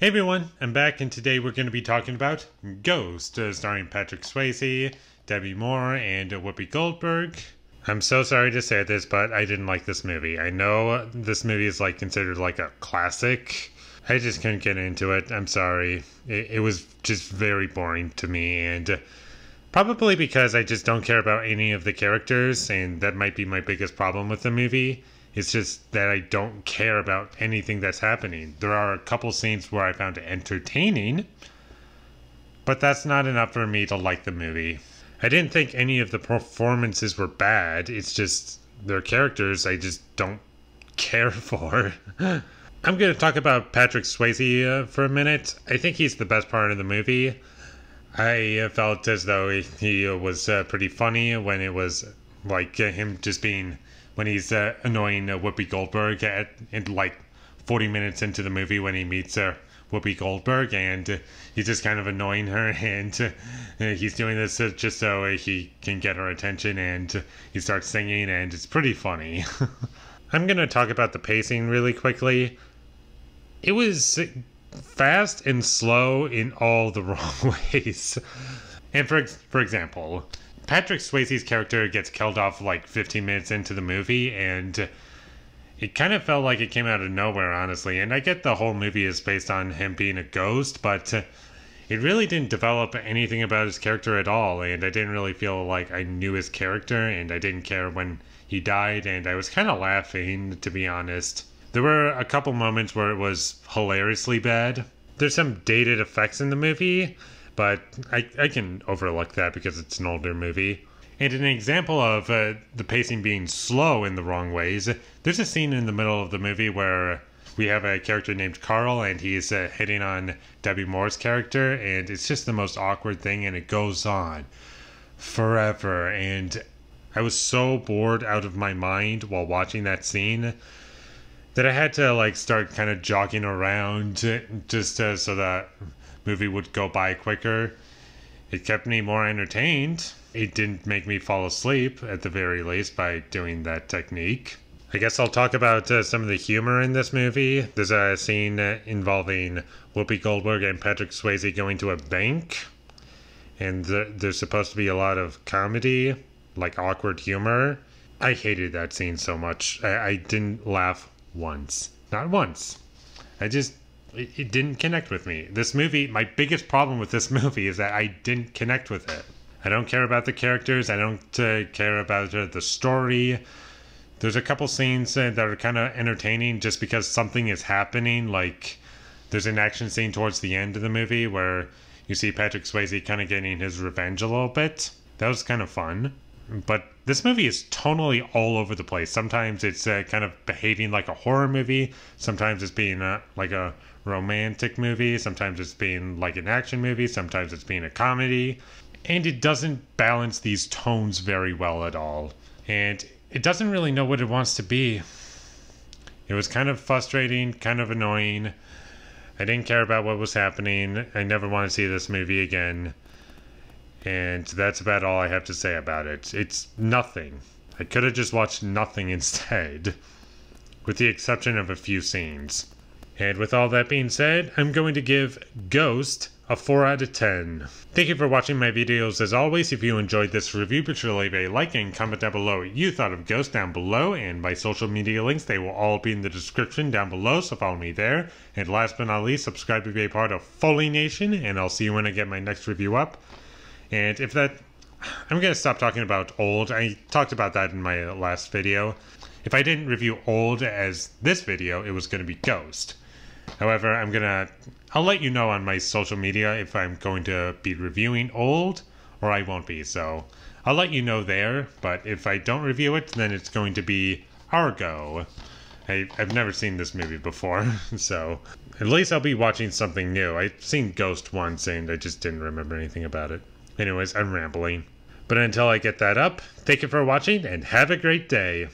Hey everyone, I'm back and today we're going to be talking about Ghost, uh, starring Patrick Swayze, Demi Moore, and Whoopi Goldberg. I'm so sorry to say this, but I didn't like this movie. I know this movie is like considered like a classic. I just couldn't get into it. I'm sorry. It, it was just very boring to me, and probably because I just don't care about any of the characters, and that might be my biggest problem with the movie. It's just that I don't care about anything that's happening. There are a couple scenes where I found it entertaining, but that's not enough for me to like the movie. I didn't think any of the performances were bad. It's just their characters I just don't care for. I'm going to talk about Patrick Swayze uh, for a minute. I think he's the best part of the movie. I uh, felt as though he, he was uh, pretty funny when it was like him just being when he's uh, annoying uh, Whoopi Goldberg at, at like 40 minutes into the movie when he meets uh, Whoopi Goldberg and uh, he's just kind of annoying her and uh, he's doing this uh, just so he can get her attention and he starts singing and it's pretty funny. I'm to talk about the pacing really quickly. It was fast and slow in all the wrong ways. And for for example, Patrick Swayze's character gets killed off like 15 minutes into the movie, and it kind of felt like it came out of nowhere, honestly. And I get the whole movie is based on him being a ghost, but it really didn't develop anything about his character at all. And I didn't really feel like I knew his character, and I didn't care when he died, and I was kind of laughing, to be honest. There were a couple moments where it was hilariously bad. There's some dated effects in the movie, but I, I can overlook that because it's an older movie. And an example of uh, the pacing being slow in the wrong ways, there's a scene in the middle of the movie where we have a character named Carl and he's uh, hitting on Demi Moore's character, and it's just the most awkward thing, and it goes on forever. And I was so bored out of my mind while watching that scene that I had to like start kind of jogging around just uh, so that movie would go by quicker. It kept me more entertained. It didn't make me fall asleep, at the very least, by doing that technique. I guess I'll talk about uh, some of the humor in this movie. There's a scene uh, involving Whoopi Goldberg and Patrick Swayze going to a bank, and th- there's supposed to be a lot of comedy, like awkward humor. I hated that scene so much. I, I didn't laugh once. Not once. I just it, it didn't connect with me. This movie, my biggest problem with this movie is that I didn't connect with it. I don't care about the characters. I don't uh, care about uh, the story. There's a couple scenes uh, that are kind of entertaining just because something is happening. Like there's an action scene towards the end of the movie where you see Patrick Swayze kind of getting his revenge a little bit. That was kind of fun. But this movie is tonally all over the place. Sometimes it's uh, kind of behaving like a horror movie. Sometimes it's being uh, like a romantic movie. Sometimes it's being like an action movie. Sometimes it's being a comedy. And it doesn't balance these tones very well at all. And it doesn't really know what it wants to be. It was kind of frustrating, kind of annoying. I didn't care about what was happening. I never want to see this movie again. And that's about all I have to say about it. It's nothing. I could have just watched nothing instead, with the exception of a few scenes. And with all that being said, I'm going to give Ghost a 4 out of 10. Thank you for watching my videos as always. If you enjoyed this review, be sure to leave a like and comment down below what you thought of Ghost down below. And my social media links, they will all be in the description down below, so follow me there. And last but not least, subscribe to be a part of Foley Nation, and I'll see you when I get my next review up. And if that... I'm going to stop talking about old. I talked about that in my last video. If I didn't review old as this video, it was going to be Ghost. However, I'm gonna I'll let you know on my social media if I'm going to be reviewing old or I won't be. So I'll let you know there. But if I don't review it, then it's going to be Argo. I, I've never seen this movie before, so at least I'll be watching something new. I've seen Ghost once and I just didn't remember anything about it. Anyways, I'm rambling. But until I get that up, thank you for watching and have a great day.